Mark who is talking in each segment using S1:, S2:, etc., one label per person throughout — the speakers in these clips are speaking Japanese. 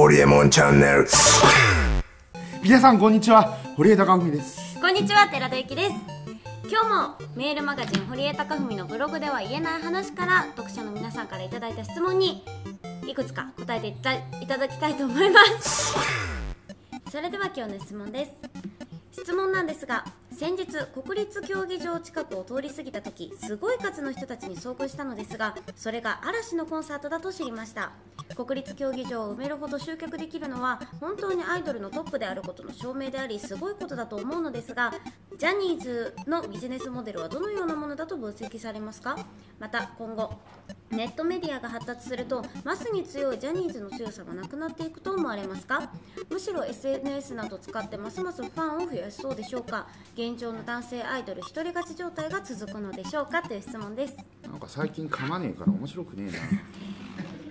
S1: ホリエモンチャンネル。
S2: 皆さんこんにちは。堀江貴文です。
S3: こんにちは寺田由紀です。今日もメールマガジン堀江貴文のブログでは言えない話から読者の皆さんからいただいた質問にいくつか答えていたいただきたいと思います。それでは今日の質問です。質問なんですが先日国立競技場近くを通り過ぎた時すごい数の人たちに遭遇したのですがそれが嵐のコンサートだと知りました。国立競技場を埋めるほど集客できるのは本当にアイドルのトップであることの証明でありすごいことだと思うのですがジャニーズのビジネスモデルはどのようなものだと分析されますか？また今後ネットメディアが発達するとマスに強いジャニーズの強さがなくなっていくと思われますか？むしろ SNS など使ってますますファンを増やしそうでしょうか？現状の男性アイドル一人勝ち状態が続くのでしょうか？という質問です。
S2: なんか最近噛まねえから面白くね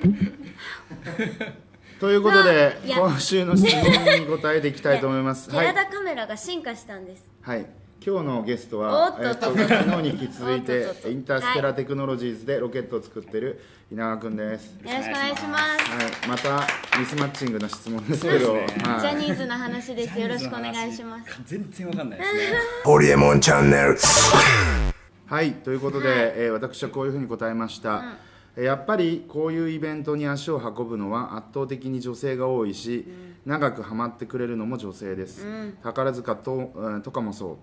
S2: えな。ということで今週の質問に答えていきたいと思います。はい。
S3: 寺田カメラが進化したんです。
S2: はい今日のゲスト
S3: お
S2: はえっと昨日に引き続いてインターステラテクノロジーズでロケットを作ってる稲川くんです、
S3: よろしくお願いします。
S2: はい、またミスマッチングな質問ですけど。
S4: ね。
S2: はい。
S3: ジャニーズの話です。よろしくお願いします。
S4: 全然わかんないですね。
S1: ホリエモンチャンネル
S2: はい。ということで、えー私はこういうふうに答えました、えーやっぱりこういうイベントに足を運ぶのは圧倒的に女性が多いし、長くハマってくれるのも女性です、宝塚と,、うん。とかもそ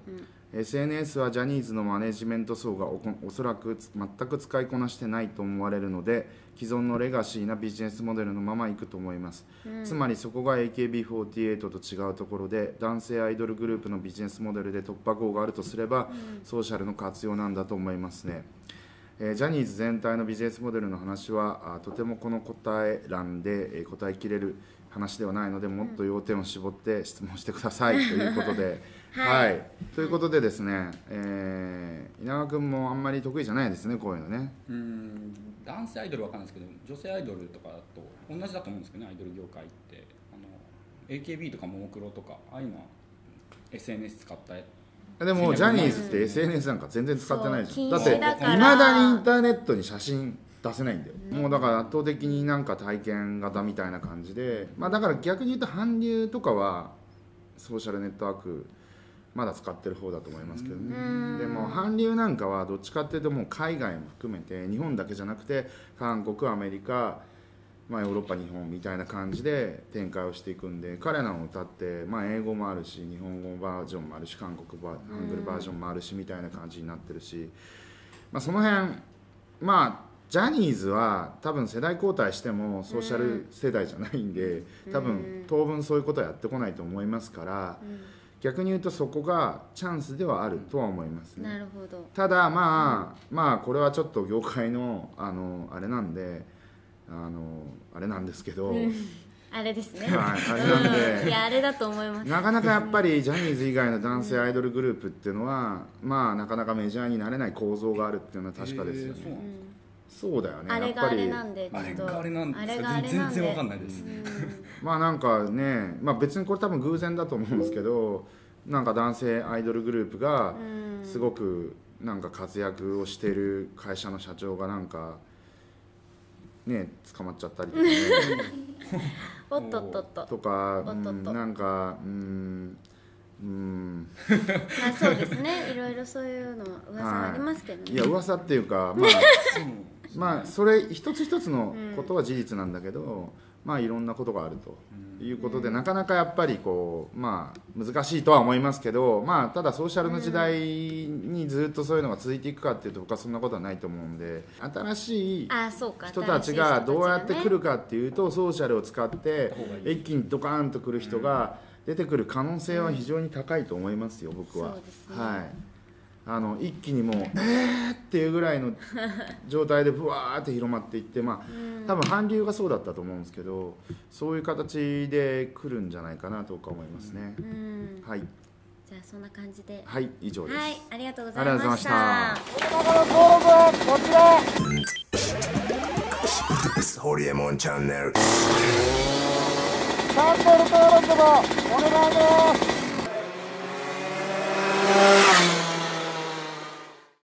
S2: う、SNS はジャニーズのマネジメント層がおこおそらくつ全く使いこなしてないと思われるので既存のレガシーなビジネスモデルのままいくと思います、つまりそこが AKB48 と違うところで男性アイドルグループのビジネスモデルで突破口があるとすれば、ソーシャルの活用なんだと思いますね、えージャニーズ全体のビジネスモデルの話はあとてもこの答え欄で、えー答えきれる話ではないのでもっと要点を絞って質問してください、ということで、はい。ということでですね、えー稲川君もあんまり得意じゃないですねこういうのね。
S4: うん男性アイドルわかんないですけど女性アイドルとかだと同じだと思うんですけどねアイドル業界って。あの AKB とかももクロとかああいうのは SNS 使った
S2: でもジャニーズって SNS なんか全然使ってないじゃん。だっていまだにインターネットに写真出せないんだよ、もうだから圧倒的になんか体験型みたいな感じで、まあ、だから逆に言うと韓流とかはソーシャルネットワークまだ使ってる方だと思いますけどね。でも韓流なんかはどっちかっていうともう海外も含めて日本だけじゃなくて韓国アメリカまあ、ヨーロッパ日本みたいな感じで展開をしていくんで彼らの歌って、まあ、英語もあるし日本語バージョンもあるし韓国バーハングルバージョンもあるしみたいな感じになってるし、まあ、その辺まあジャニーズは多分世代交代してもソーシャル世代じゃないんで多分当分そういうことはやってこないと思いますから逆に言うとそこがチャンスではあるとは思いますね。
S3: なるほど。
S2: ただまあ、まあこれはちょっと業界のあのあれなんであのあれなんですけど、
S3: あれですね。
S2: はいあれなんで。
S3: うん。いやあれだと思います。
S2: なかなかやっぱりジャニーズ以外の男性アイドルグループっていうのは、まあなかなかメジャーになれない構造があるっていうのは確かですよね、
S4: えーそうなんですか。
S2: そうだよね。
S3: あれがあれなんで
S4: あれ
S3: ちょっと。
S4: があれなんです
S3: あれ
S4: か
S3: があれなんで。
S4: 全然わかんないです、
S2: まあなんかね、まあ、別にこれ多分偶然だと思うんですけどなんか男性アイドルグループがすごくなんか活躍をしてる会社の社長がなんかね捕まっちゃったりとかね。
S3: おっとっとっと。
S2: とか、
S3: おっとっと。
S2: うんなんかうんうん。
S3: まあそうですね。いろいろそういうのも噂ありますけどね、
S2: いや噂っていうか まあまあそれ一つ一つのことは事実なんだけど、まあいろんなことがあるということで、なかなかやっぱりこうまあ難しいとは思いますけどまあただソーシャルの時代にずっとそういうのが続いていくかっていうと僕はそんなことはないと思うんで新しい人たちがどうやって来る
S3: か
S2: かっていうとソーシャルを使って一気にドカーンと来る人が出てくる可能性は非常に高いと思いますよ僕は。はいあの一気にもうえーっていうぐらいの 状態でブワーって広まっていってまあ多分韓流がそうだったと思うんですけどそういう形で来るんじゃないかなと僕は思いますね。
S3: うん。
S2: はい。
S3: じゃあそんな感じで。
S2: はい以上です。
S3: はいありがとうござい
S2: ありがとうご
S3: まし
S2: ざいました。
S3: た
S1: ホリエモンチャンネル
S2: チャンネル登録もお願いです